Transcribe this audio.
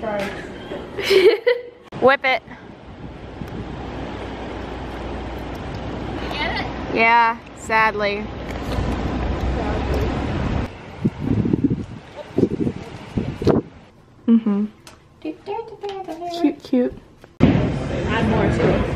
fries. Whip it. it. Yeah, sadly. Mm-hmm. Cute, cute. Add more to it.